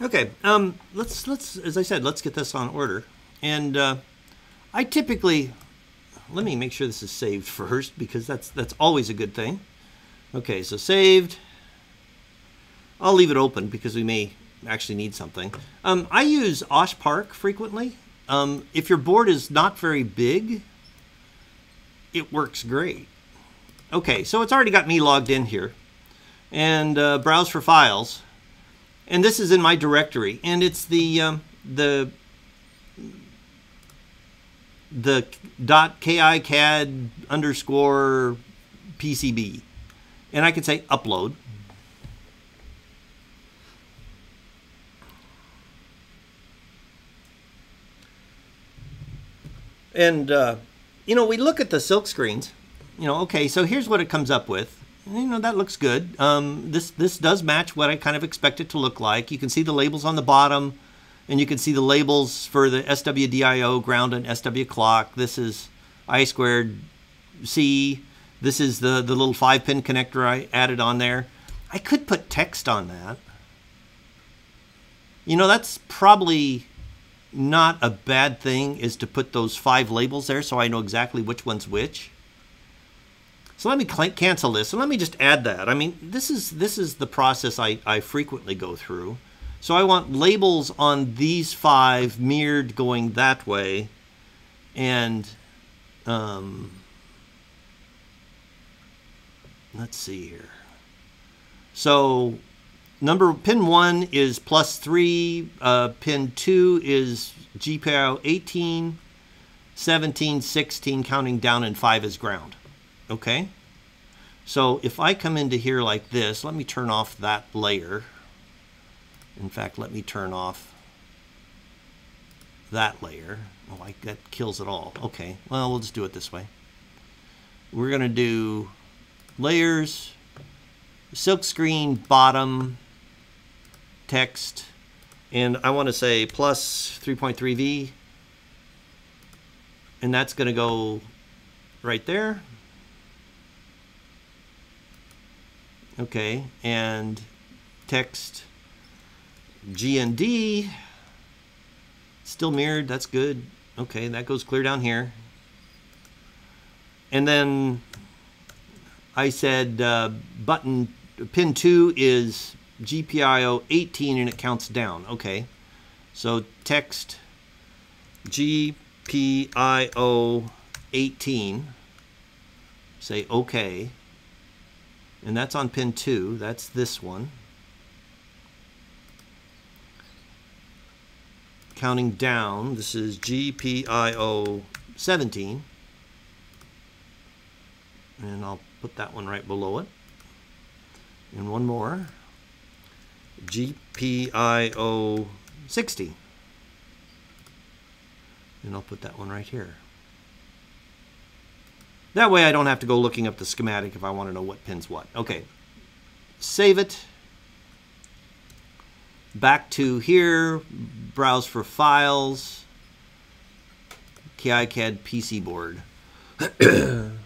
Okay, um, let's let's as I said, let's get this on order. And uh, I typically let me make sure this is saved first because that's that's always a good thing. Okay, so saved. I'll leave it open because we may actually need something. Um, I use OshPark frequently. Um, if your board is not very big, it works great. Okay, so it's already got me logged in here. And uh, browse for files. And this is in my directory. And it's the, um, the, the dot KiCad underscore PCB. And I can say upload. And, uh, you know, we look at the silk screens, you know, okay, so here's what it comes up with. You know, that looks good. Um, this, this does match what I kind of expect it to look like. You can see the labels on the bottom, and you can see the labels for the SWDIO, ground, and SW clock. This is I squared C. This is the, the little five pin connector I added on there. I could put text on that. You know, that's probably not a bad thing is to put those five labels there so I know exactly which one's which. So let me cancel this and let me just add that. I mean, this is this is the process I, I frequently go through. So I want labels on these five mirrored going that way and um, let's see here. So number pin one is plus three, uh, pin two is GPIO 18, 17, 16, counting down, and five is ground. Okay? So if I come into here like this, let me turn off that layer. In fact, let me turn off that layer. Oh, I, that kills it all. Okay, well, we'll just do it this way. We're going to do layers, silkscreen, bottom, text, and I want to say plus 3.3V, and that's going to go right there. Okay, and text GND, still mirrored, that's good. Okay, that goes clear down here. And then I said uh, button pin 2 is GPIO 18 and it counts down. Okay. So text GPIO 18. Say OK. And that's on pin 2. That's this one. Counting down, this is GPIO 17. And I'll put that one right below it. And one more. GPIO 60. And I'll put that one right here. That way I don't have to go looking up the schematic if I want to know what pin's what. Okay, save it. Back to here, browse for files, KiCad PC board.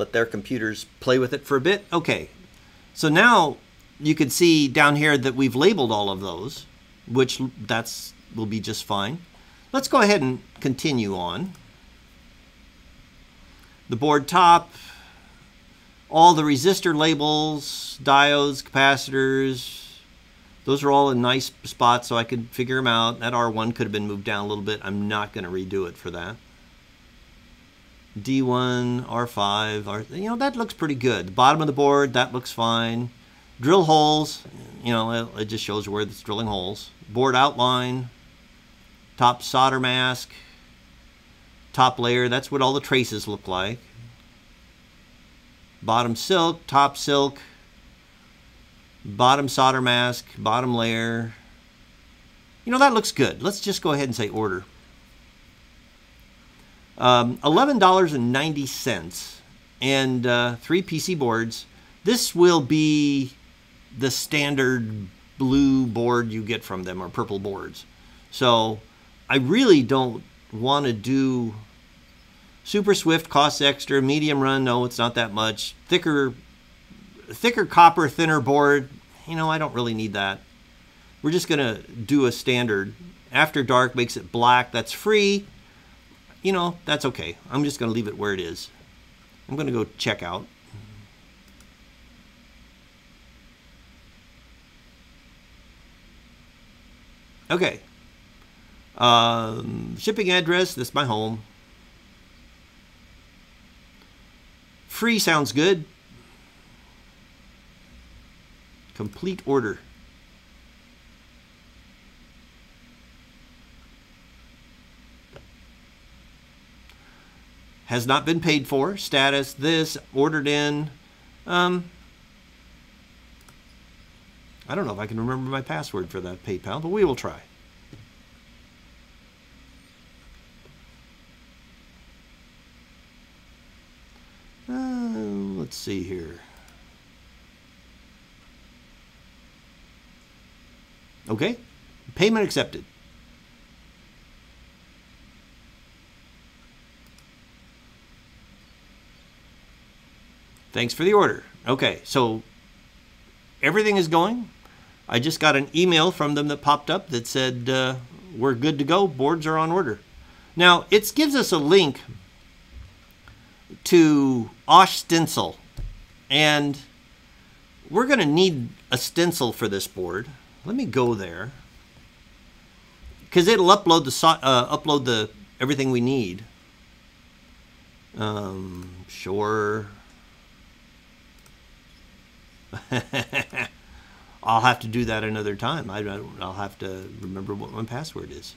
let their computers play with it for a bit. Okay, so now you can see down here that we've labeled all of those, which that's will be just fine. Let's go ahead and continue on. The board top, all the resistor labels, diodes, capacitors, those are all in nice spots so I could figure them out. That R1 could have been moved down a little bit. I'm not going to redo it for that. D1, R5, R, you know, that looks pretty good. The bottom of the board, that looks fine. Drill holes, you know, it, it just shows where it's drilling holes. Board outline, top solder mask, top layer, that's what all the traces look like. Bottom silk, top silk, bottom solder mask, bottom layer. You know, that looks good. Let's just go ahead and say order. Um, $11.90 and uh, three PC boards. This will be the standard blue board you get from them or purple boards. So I really don't want to do super swift, costs extra, medium run, no, it's not that much. Thicker thicker copper, thinner board, you know, I don't really need that. We're just going to do a standard. After dark makes it black. That's free. You know, that's okay. I'm just going to leave it where it is. I'm going to go check out. Okay. Um, shipping address, this is my home. Free sounds good. Complete order. Has not been paid for. Status, this, ordered in. Um, I don't know if I can remember my password for that PayPal, but we will try. Uh, let's see here. Okay, payment accepted. Thanks for the order. Okay, so everything is going. I just got an email from them that popped up that said uh, we're good to go. Boards are on order. Now it gives us a link to Osh Stencil, and we're going to need a stencil for this board. Let me go there because it'll upload the uh, upload the everything we need. Um, sure. I'll have to do that another time. I. I'll have to remember what my password is.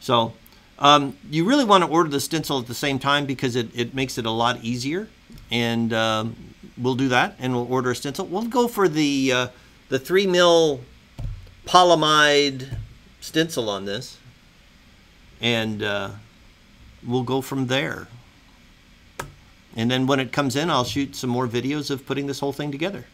So, um, you really want to order the stencil at the same time because it, it makes it a lot easier. And um, we'll do that and we'll order a stencil. We'll go for the uh, the three mil polyamide stencil on this, and uh, we'll go from there. And then when it comes in, I'll shoot some more videos of putting this whole thing together.